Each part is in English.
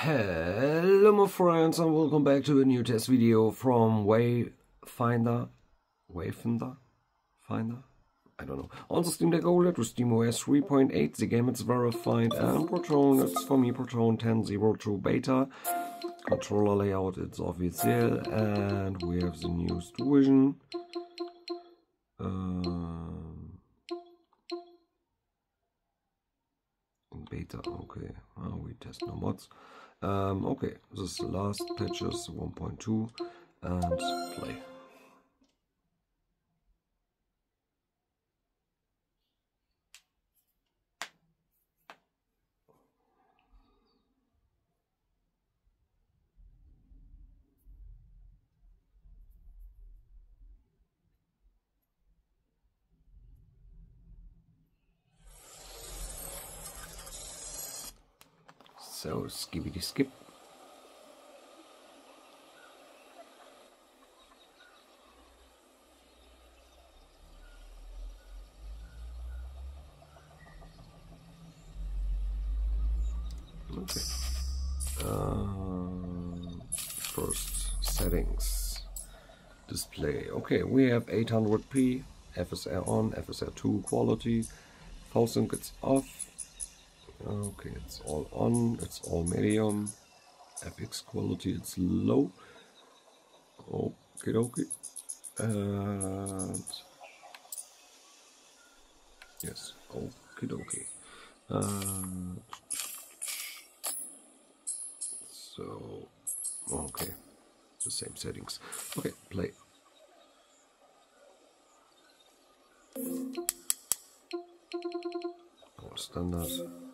Hello my friends and welcome back to a new test video from Wayfinder. Wayfinder? Finder? I don't know. On the Steam Deck OLED with SteamOS 3.8, the game is verified and Proton, it's for me Proton 10.02 beta. Controller layout, it's official and we have the newest version. Um, in beta, okay. Oh, we test no mods. Um, okay, this last patches 1.2 and play. So, skibbity skip. Okay. Um, first settings. Display. Okay, we have 800p, FSR on, FSR2 quality, VSync it's off, Okay, it's all on, it's all medium. FX quality, it's low. Okay, okay. And yes, okay, okay. Uh, so, okay, the same settings. Okay, play. Standard.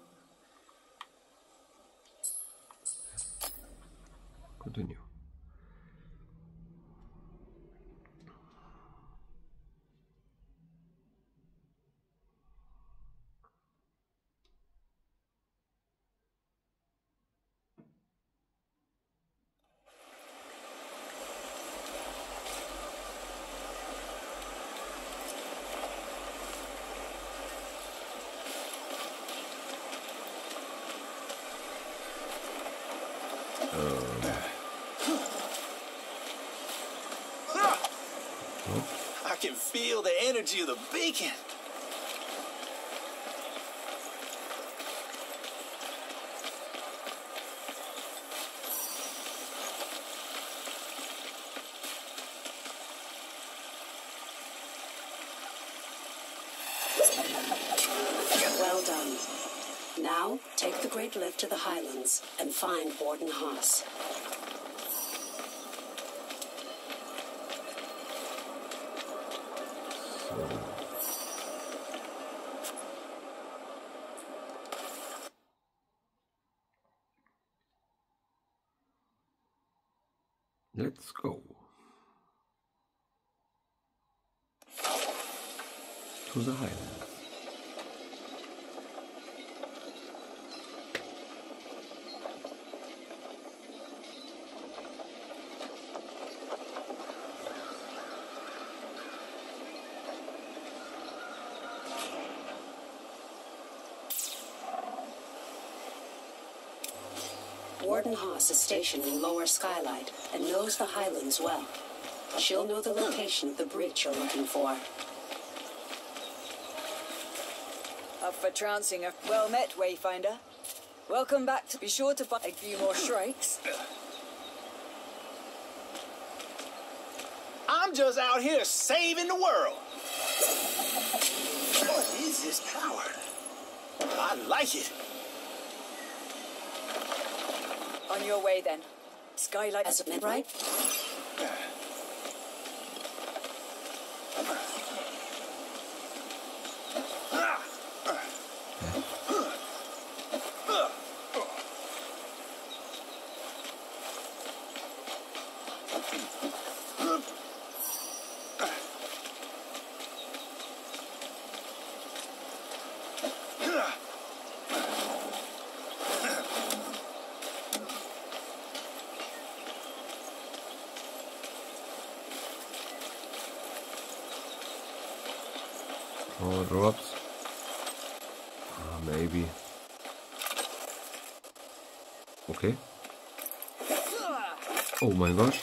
Continue. I can feel the energy of the beacon. Well done. Now, take the Great Lift to the Highlands and find Warden Haas. Let's go. To the highlands. Warden Haas is stationed in Lower Skylight and knows the Highlands well. She'll know the hmm. location of the breach you're looking for. Up for trouncing her. Well met, Wayfinder. Welcome back to be sure to buy a few more shrikes. I'm just out here saving the world. What is this power? I like it. On your way then. Skylight As a minute, right? Oh, drops. Ah, maybe. Okay. Oh my gosh.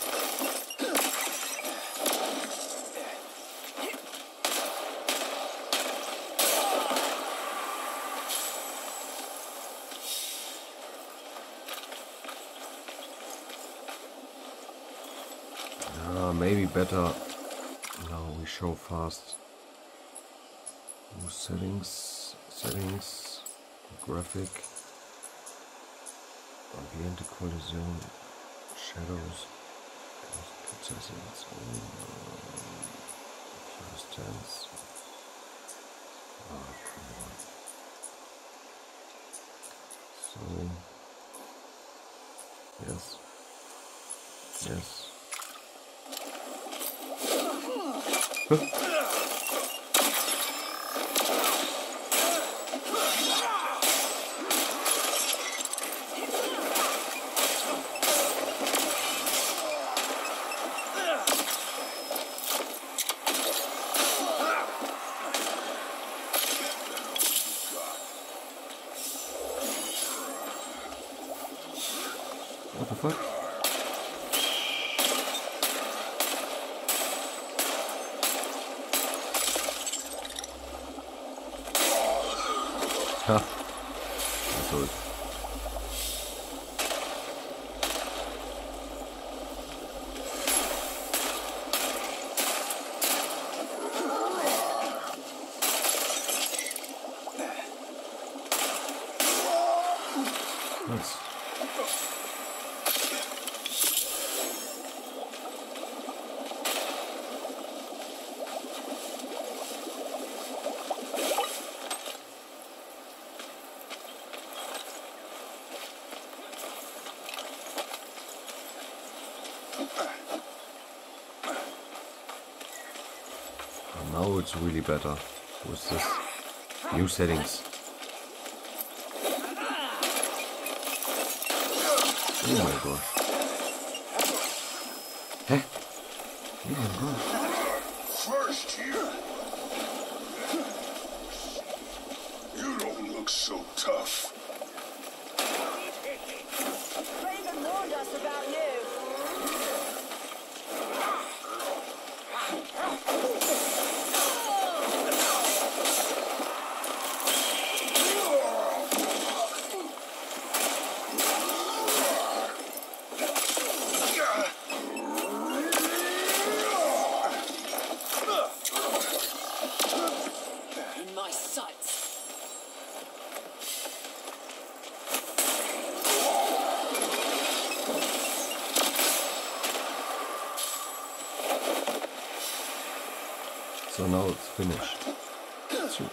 Ah, maybe better. Now we show fast. Settings, settings, graphic, ambient occlusion, shadows, settings, first tense. Oh, come on. So, yes, yes. What the fuck? Ha. Was soll's. Nice. And now it's really better with this new settings. Oh my god. Hä? Oh my god. First you. You don't look so tough. Raven warned us about you. In my sights. So now it's finished. So-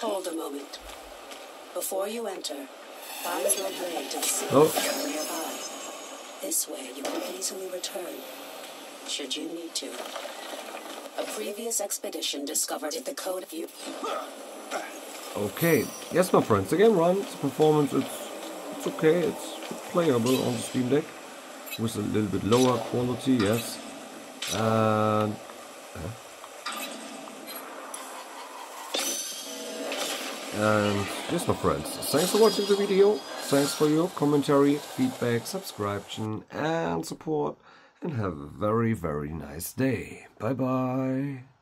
Hold a moment. Before you enter, find your way to the Oh. nearby. This way you can easily return, should you need to. A previous expedition discovered the code of you. Okay, yes, my friends. The game runs. Performance, it's it's okay. It's playable on the Steam Deck with a little bit lower quality. Yes, and huh? and yes, my friends. Thanks for watching the video. Thanks for your commentary, feedback, subscription, and support. And have a very very nice day. Bye bye.